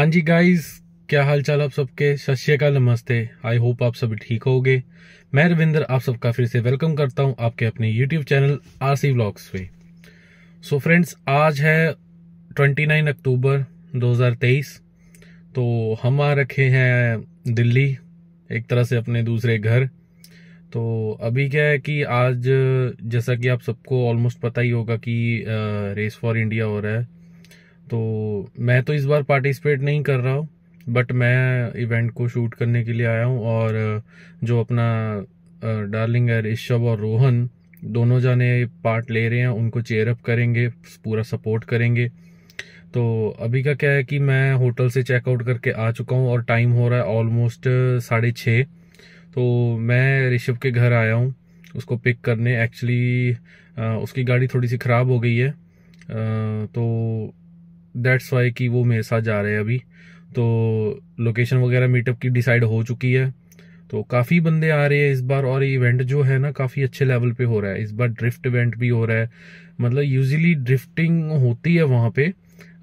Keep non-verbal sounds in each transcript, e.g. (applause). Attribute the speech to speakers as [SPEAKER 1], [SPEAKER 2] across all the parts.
[SPEAKER 1] हाँ जी गाइस क्या हाल चाल आप सबके? सत श्रीकाल नमस्ते। आई होप आप सभी ठीक होगे। मैं रविंदर, आप सबका फिर से वेलकम करता हूँ आपके अपने YouTube channel R C blogs पे। सो फ्रेंड्स आज है 29 अक्टूबर 2023 तो हम आ रखे हैं दिल्ली, एक तरह से अपने दूसरे घर। तो अभी क्या है कि आज, जैसा कि आप सबको ऑलमोस्ट पता ही होगा कि रेस फॉर इंडिया हो रहा है। तो मैं तो इस बार पार्टिसिपेट नहीं कर रहा हूँ बट मैं इवेंट को शूट करने के लिए आया हूँ और जो अपना डार्लिंग है ऋषभ और रोहन, दोनों जाने पार्ट ले रहे हैं, उनको चेयर अप करेंगे, पूरा सपोर्ट करेंगे। तो अभी का क्या है कि मैं होटल से चेकआउट करके आ चुका हूँ और टाइम हो रहा है ऑलमोस्ट साढ़े छः तो मैं ऋषभ के घर आया हूँ, उसको पिक करने। एक्चुअली उसकी गाड़ी थोड़ी सी ख़राब हो गई है तो दैट्स वाई कि वो मेरे साथ जा रहे हैं अभी। तो लोकेशन वगैरह मीटअप की डिसाइड हो चुकी है। तो काफ़ी बंदे आ रहे हैं इस बार और इवेंट जो है ना, काफ़ी अच्छे लेवल पे हो रहा है। इस बार ड्रिफ्ट इवेंट भी हो रहा है। मतलब यूजली ड्रिफ्टिंग होती है वहाँ पे।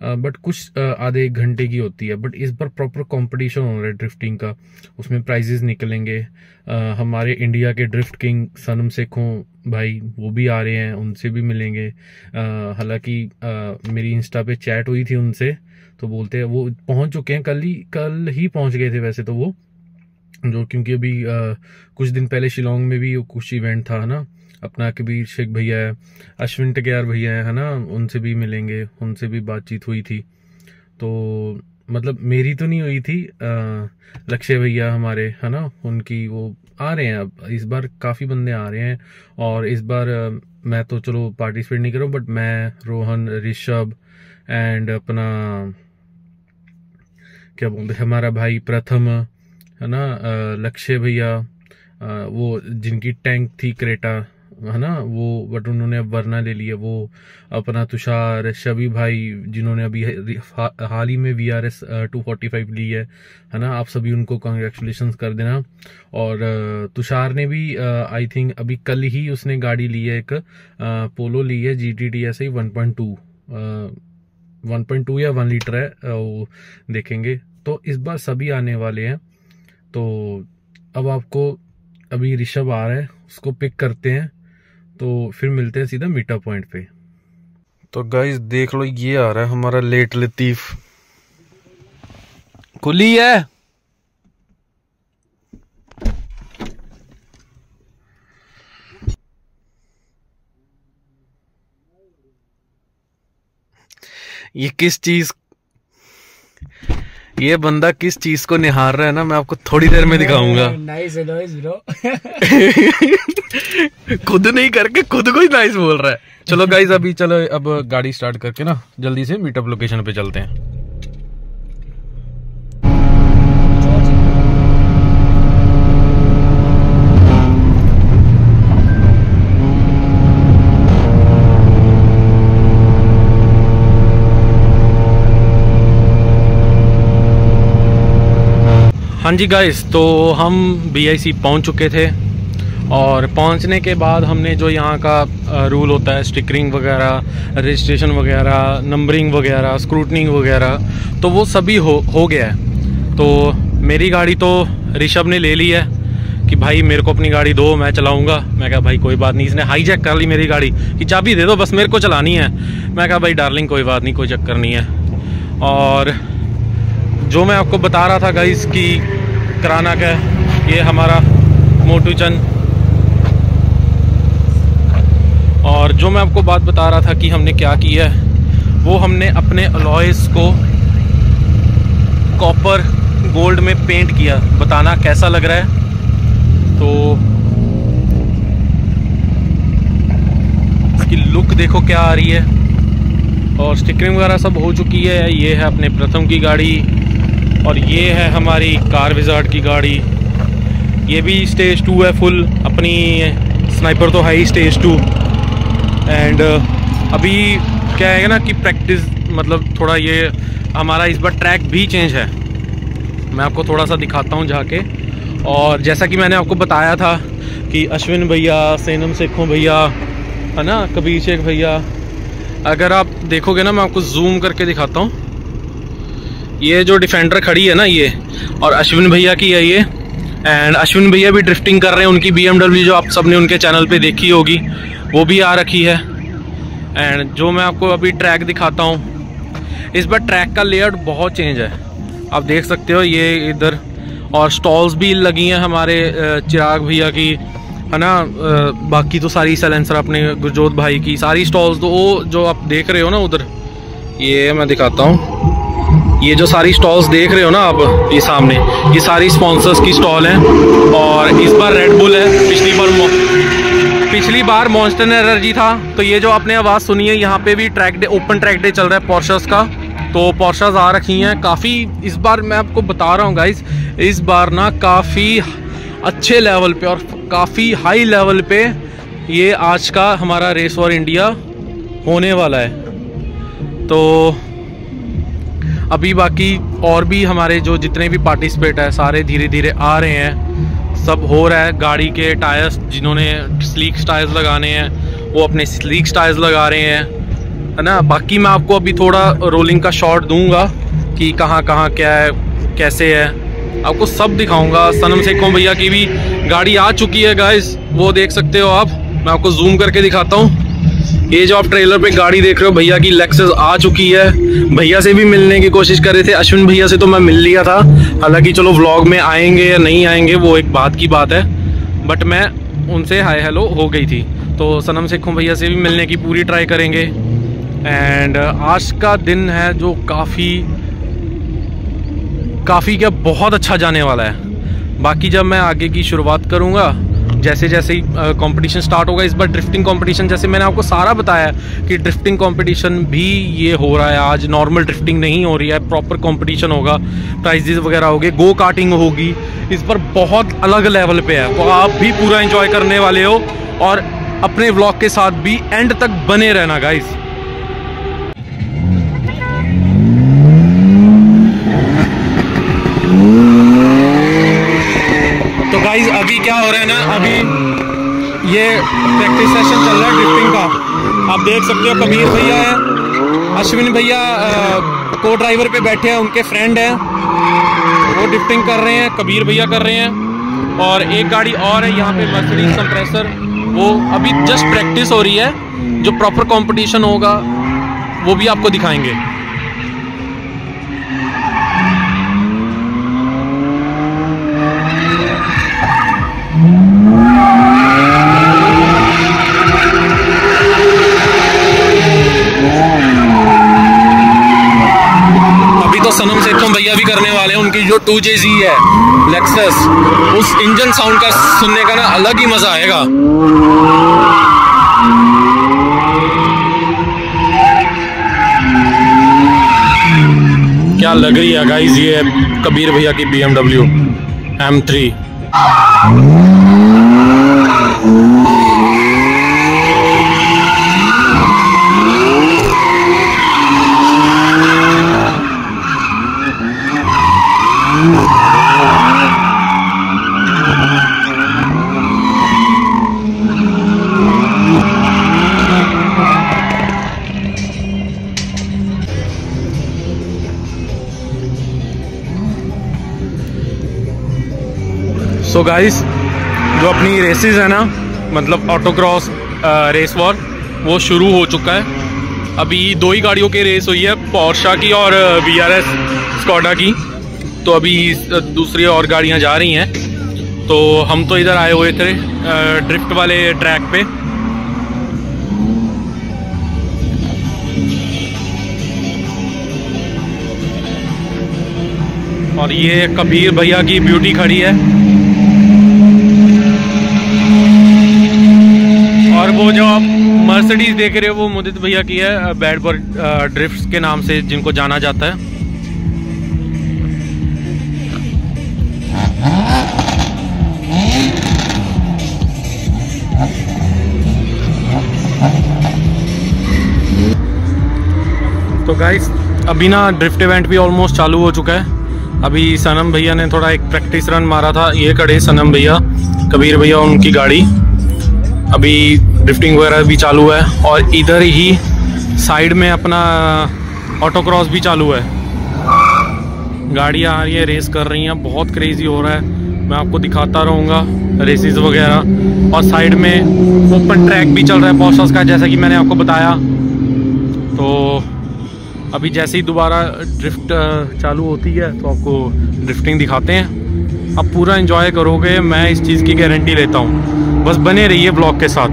[SPEAKER 1] बट कुछ आधे एक घंटे की होती है बट इस बार प्रॉपर कंपटीशन हो रहा है ड्रिफ्टिंग का। उसमें प्राइजेस निकलेंगे। हमारे इंडिया के ड्रिफ्ट किंग सनम सेखों भाई वो भी आ रहे हैं उनसे भी मिलेंगे। हालाँकि मेरी इंस्टा पे चैट हुई थी उनसे तो बोलते हैं वो पहुँच चुके हैं कल ही कल ही पहुँच गए थे वैसे तो वो जो क्योंकि अभी आ, कुछ दिन पहले शिलोंग में भी कुछ इवेंट था ना? अपना कबीर शेख भैया है, अश्विन टग्यार भैया है ना? उनसे भी मिलेंगे, उनसे भी बातचीत हुई थी। तो मतलब मेरी तो नहीं हुई थी लक्ष्य भैया हमारे, है ना? उनकी वो आ रहे हैं अब, इस बार काफ़ी बंदे आ रहे हैं। और इस बार मैं तो चलो पार्टिसिपेट नहीं कर बट मैं, रोहन, ऋषभ एंड अपना, क्या बोलते हमारा भाई प्रथम, है ना? लक्ष्य भैया वो जिनकी टैंक थी क्रेटा है ना, वो बट उन्होंने अब वरना ले लिया, वो अपना तुषार, शबी भाई, जिन्होंने अभी हाल ही में V R S two forty five ली है है ना, आप सभी उनको कॉन्ग्रेचुलेशन कर देना। और तुषार ने भी आई थिंक अभी कल ही उसने गाड़ी ली है एक पोलो ली है G T T S I one point two one point two या वन लीटर है वो देखेंगे। तो इस बार सभी आने वाले हैं। तो अब आपको अभी ऋषभ आ रहा है, उसको पिक करते हैं। तो फिर मिलते हैं सीधा मीटा पॉइंट पे। तो गाइस देख लो, ये आ रहा है हमारा लेट लतीफ। खुली है? ये किस चीज़ ये बंदा किस चीज़ को निहार रहा है ना मैं आपको थोड़ी देर में दिखाऊँगा। नाइस ब्रो (laughs) खुद नहीं करके खुद को ही नाइस बोल रहा है। चलो (laughs) गाइज़ अभी चलो अब गाड़ी स्टार्ट करके ना जल्दी से मीटअप लोकेशन पे चलते हैं। हाँ जी गाइस तो हम बीआईसी पहुँच चुके थे और पहुँचने के बाद हमने जो यहाँ का रूल होता है स्टिकरिंग वगैरह रजिस्ट्रेशन वगैरह नंबरिंग वगैरह स्क्रूटनिंग वगैरह तो वो सभी हो हो गया है। तो मेरी गाड़ी तो ऋषभ ने ले ली है कि भाई मेरे को अपनी गाड़ी दो, मैं चलाऊँगा। मैं कहा, भाई, कोई बात नहीं। इसने हाई जैक कर ली मेरी गाड़ी कि चाबी दे दो, बस मेरे को चलानी है। मैं कहा, भाई डार्लिंग कोई बात नहीं, कोई चक्कर नहीं है। और जो मैं आपको बता रहा था गाइस कि कराना का ये हमारा मोटू और जो मैं आपको बात बता रहा था कि हमने क्या किया है, वो हमने अपने अलॉयस को कॉपर गोल्ड में पेंट किया। बताना कैसा लग रहा है? तो इसकी लुक देखो क्या आ रही है। और स्टिकरिंग वगैरह सब हो चुकी है, ये है अपने प्रथम की गाड़ी। और ये है हमारी कार विजार्ड की गाड़ी। ये भी स्टेज टू है फुल अपनी स्नाइपर तो है ही स्टेज टू एंड अभी क्या है ना कि प्रैक्टिस मतलब थोड़ा ये, हमारा इस बार ट्रैक भी चेंज है। मैं आपको थोड़ा सा दिखाता हूँ जाके। और जैसा कि मैंने आपको बताया था कि अश्विन भैया, सेनम सेखों भैया, है ना, कबीर शेख भैया। अगर आप देखोगे ना, मैं आपको जूम करके दिखाता हूँ। ये जो डिफेंडर खड़ी है ना ये, और अश्विन भैया की है ये एंड अश्विन भैया भी ड्रिफ्टिंग कर रहे हैं, उनकी बीएमडब्ल्यू जो आप सबने उनके चैनल पे देखी होगी, वो भी आ रखी है। एंड जो मैं आपको अभी ट्रैक दिखाता हूँ, इस बार ट्रैक का लेआउट बहुत चेंज है। आप देख सकते हो ये इधर, और स्टॉल्स भी लगी हैं हमारे चिराग भैया की, है ना? बाकी तो सारी सलेंसर अपने गुरजोत भाई की, सारी स्टॉल्स तो वो जो आप देख रहे हो ना उधर, ये मैं दिखाता हूँ। ये जो सारी स्टॉल्स देख रहे हो ना आप, ये सामने, ये सारी स्पॉन्सर्स की स्टॉल हैं और इस बार रेड बुल है, पिछली बार पिछली बार मॉन्स्टर एनर्जी था तो ये जो आपने आवाज़ सुनी है, यहाँ पे भी track day open track day चल रहा है पोर्शस का तो पोर्शस आ रखी हैं। काफ़ी, इस बार मैं आपको बता रहा हूँ गाइज़ इस बार ना काफ़ी अच्छे लेवल पे और काफ़ी हाई लेवल पे ये आज का हमारा रेस फॉर इंडिया होने वाला है। तो अभी बाकी और भी हमारे जो जितने भी पार्टिसिपेट हैं, सारे धीरे धीरे आ रहे हैं। सब हो रहा है, गाड़ी के टायर्स जिन्होंने स्लीक टायर्स लगाने हैं, वो अपने स्लीक टायर्स लगा रहे हैं, है ना? बाकी मैं आपको अभी थोड़ा रोलिंग का शॉट दूँगा कि कहाँ कहाँ, क्या है, कैसे है। आपको सब दिखाऊँगा। सनम सेखों भैया की भी गाड़ी आ चुकी है गाइस वो देख सकते हो आप। मैं आपको जूम करके दिखाता हूँ। ये जो आप ट्रेलर पे गाड़ी देख रहे हो, भैया की लेक्सस आ चुकी है। भैया से भी मिलने की कोशिश कर रहे थे। अश्विन भैया से तो मैं मिल लिया था। हालाँकि चलो व्लॉग में आएँगे या नहीं आएँगे, वो एक बात की बात है। बट मैं उनसे हाय हेलो हो गई थी। तो सनम सिखों भैया से भी मिलने की पूरी ट्राई करेंगे। एंड आज का दिन है जो काफ़ी काफ़ी क्या बहुत अच्छा जाने वाला है। बाकी जब मैं आगे की शुरुआत करूँगा जैसे जैसे ही कॉम्पिटिशन स्टार्ट होगा, इस बार ड्रिफ्टिंग कॉम्पिटिशन जैसे मैंने आपको सारा बताया कि ड्रिफ्टिंग कंपटीशन भी ये हो रहा है आज। नॉर्मल ड्रिफ्टिंग नहीं हो रही है प्रॉपर कॉम्पिटिशन होगा। प्राइजेज वगैरह होगी गो कार्टिंग होगी। इस बार बहुत अलग लेवल पर है। तो आप भी पूरा इंजॉय करने वाले हो और अपने ब्लॉग के साथ भी एंड तक बने रहना गाइज़ गाइस अभी क्या हो रहा है ना अभी ये प्रैक्टिस सेशन चल रहा है ड्रिफ्टिंग का। आप देख सकते हो, कबीर भैया है, अश्विन भैया को ड्राइवर पे बैठे हैं, उनके फ्रेंड हैं। वो ड्रिफ्टिंग कर रहे हैं, कबीर भैया कर रहे हैं। और एक गाड़ी और है, यहाँ पे मर्सिडीज कंप्रेसर वो अभी जस्ट प्रैक्टिस हो रही है, जो प्रॉपर कंपटीशन होगा, वो भी आपको दिखाएँगे। टू जे जी है लेक्सस उस इंजन साउंड का सुनने का ना अलग ही मज़ा आएगा। क्या लग रही है गाइस ये कबीर भैया की BMW M three so guys जो अपनी रेसेस है ना मतलब ऑटोक्रॉस रेस वॉर वो शुरू हो चुका है। अभी दो ही गाड़ियों की रेस हुई है पॉर्शा की और बी आर एस स्कॉडा की। तो अभी दूसरी और गाड़ियाँ जा रही हैं। तो हम तो इधर आए हुए थे ड्रिफ्ट वाले ट्रैक पे। और ये कबीर भैया की ब्यूटी खड़ी है। और वो जो आप मर्सिडीज देख रहे हो, वो मुदित भैया की है बैड पर ड्रिफ्ट के नाम से जिनको जाना जाता है। गाइस अभी ना ड्रिफ्ट इवेंट भी ऑलमोस्ट चालू हो चुका है। अभी सनम भैया ने थोड़ा एक प्रैक्टिस रन मारा था, ये खड़े सनम भैया, कबीर भैया उनकी गाड़ी। अभी ड्रिफ्टिंग वगैरह भी चालू है और इधर ही साइड में अपना ऑटो क्रॉस भी चालू है। गाड़ियाँ आ रही है रेस कर रही हैं, बहुत क्रेजी हो रहा है। मैं आपको दिखाता रहूँगा रेसिस वगैरह। और साइड में ओपन ट्रैक भी चल रहा है पॉस्टर्स का, जैसा कि मैंने आपको बताया। तो अभी जैसे ही दोबारा ड्रिफ्ट चालू होती है तो आपको ड्रिफ्टिंग दिखाते हैं। आप पूरा इन्जॉय करोगे, मैं इस चीज़ की गारंटी लेता हूँ। बस बने रहिए ब्लॉग के साथ।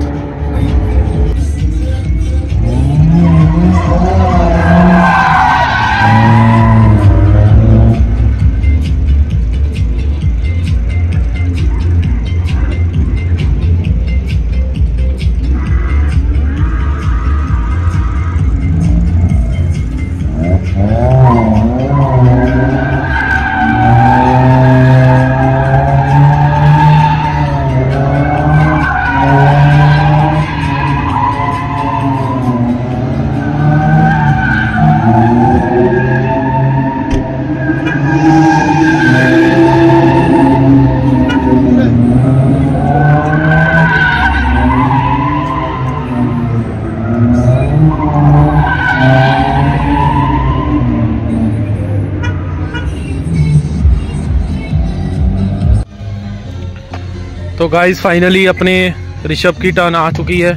[SPEAKER 1] गाइस फाइनली अपने ऋषभ की टर्न आ चुकी है।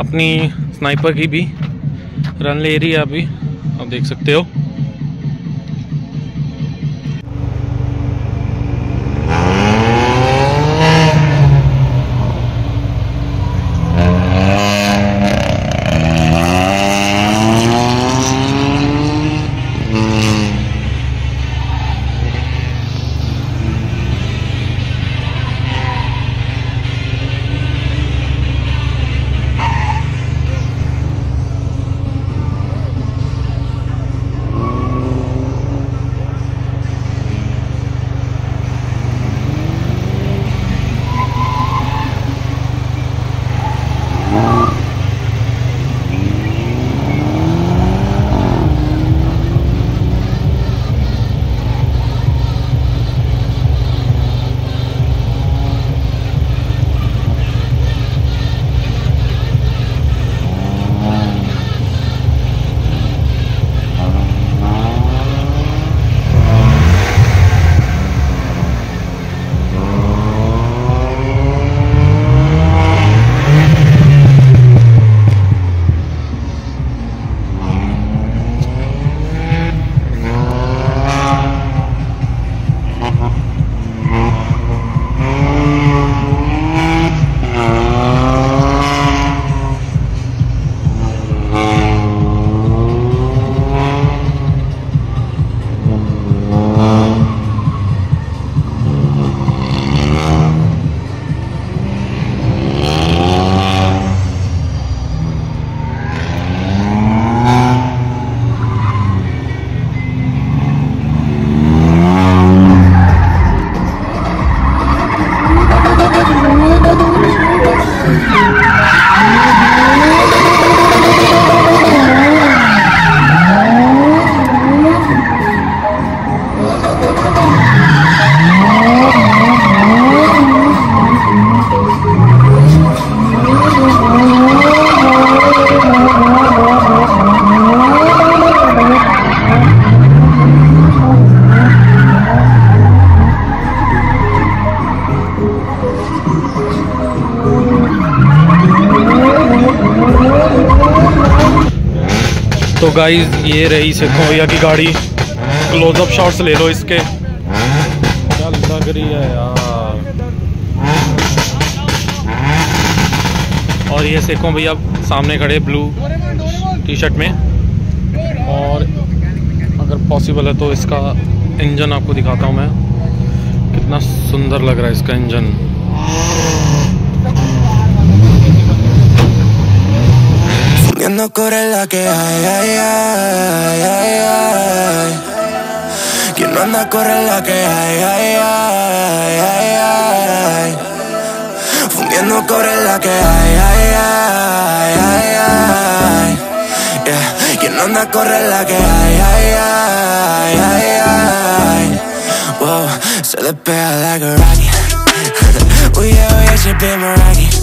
[SPEAKER 1] अपनी स्नाइपर की भी। रन ले रही है अभी। आप देख सकते हो। गाइस ये रही सेखो भैया की गाड़ी। क्लोजअप शॉट्स ले लो इसके। क्या लग रही है यार। और ये सेखो भैया सामने खड़े ब्लू टी शर्ट में। और अगर पॉसिबल है तो इसका इंजन आपको दिखाता हूँ मैं। कितना सुंदर लग रहा है इसका engine
[SPEAKER 2] Viendo corre la que hay, ay, ay, ay, ay. Quien no anda corre la que hay, ay, ay, ay, ay. Fundiendo corre la que hay, ay, ay, ay, ay. Quien no anda corre la que hay, ay, ay, ay, ay. Whoa, se despega like a rocket. Yeah, (laughs) uy, yeah, she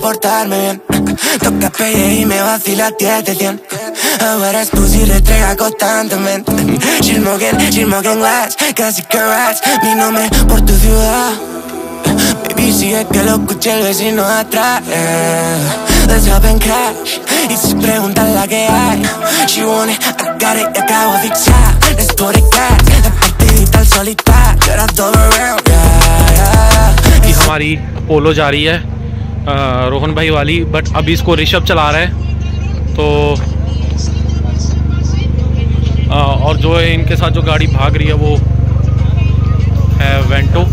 [SPEAKER 2] portarme bien. Toca pegue y me vacila 10 de 100. Ahora es pussy retrega constantemente. She's smoking, she's smoking glass, casi que rats. Mi nombre por tu ciudad. Baby, si es que lo escuché el vecino de atrás. Yeah. Let's hop and crash. Y si preguntan la que hay, she want it, I got it, y acabo de fixar. Let's go to cat. La partidita al solitario, you're a double round. Yeah, yeah.
[SPEAKER 1] कि हमारी Polo जा रही है अ, रोहन भाई वाली but अभी इसको ऋषभ चला रहा है तो आ, और जो है इनके साथ जो गाड़ी भाग रही है वो है
[SPEAKER 2] Vento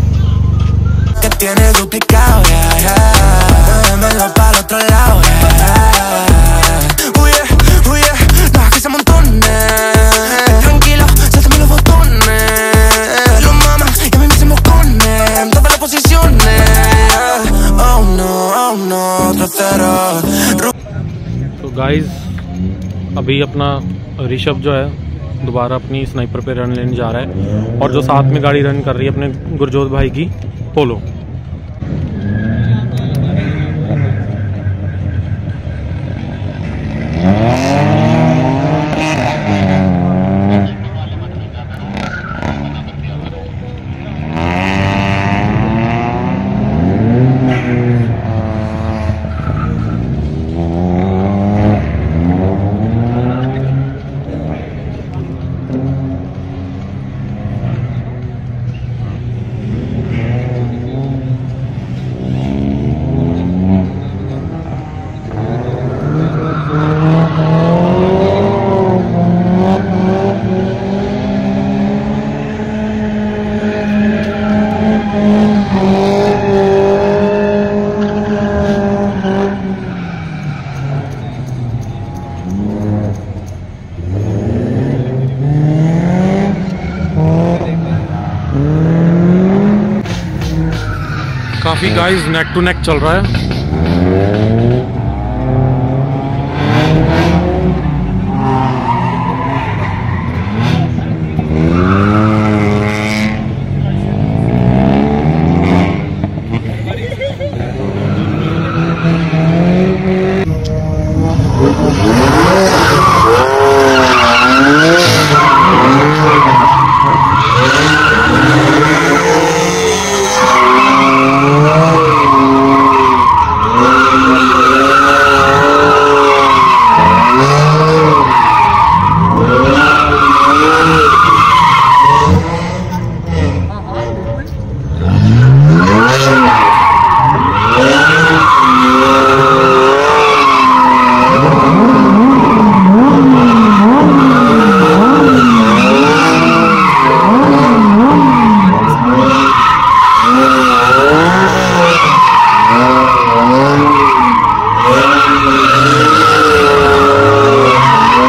[SPEAKER 2] Tienes duplicado, yeah, yeah. Para otro lado, yeah.
[SPEAKER 1] Guys अभी अपना ऋषभ जो है, दोबारा अपनी स्नाइपर पे रन लेने जा रहा है। और जो साथ में गाड़ी रन कर रही है अपने गुरजोत भाई की पोलो काफ़ी गाइस नेक टू नेक चल रहा है।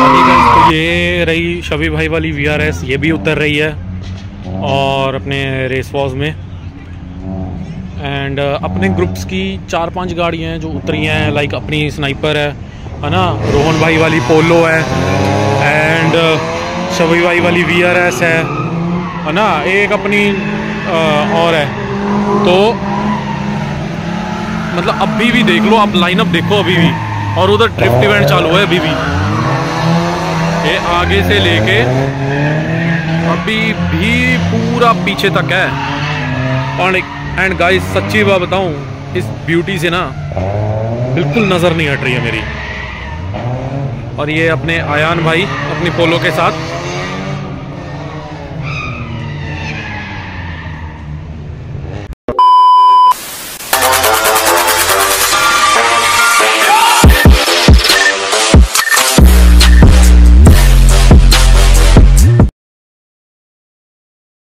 [SPEAKER 1] अभी guys, तो ये शबी भाई वाली VRS ये भी उतर रही है और अपने रेस वॉज़ में। एंड अपने ग्रुप्स की चार पाँच गाड़ियाँ हैं जो उतरी हैं लाइक अपनी स्नाइपर है है ना? रोहन भाई वाली पोलो है एंड शबी भाई वाली वी आर है है ना? एक अपनी अ, और है। तो मतलब अभी भी देख लो आप लाइनअप देखो अभी भी। और उधर ड्रिफ्ट इवेंट चालू है अभी भी। ये आगे से लेके अभी भी पूरा पीछे तक है। और एंड गाइस सच्ची बात बताऊँ, इस ब्यूटी से ना बिल्कुल नज़र नहीं हट रही है मेरी। और ये अपने आयान भाई, अपनी पोलो के साथ